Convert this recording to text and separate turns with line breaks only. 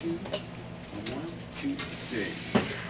One, two, three.